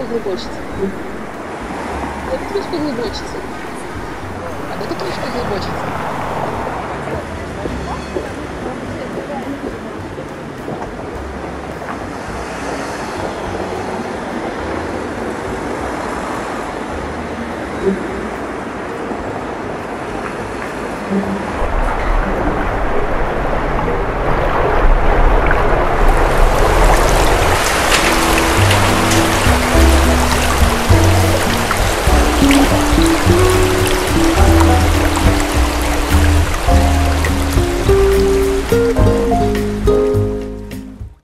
поглибочиться. Дай трошки глибочиться. А дай трошки глибочиться.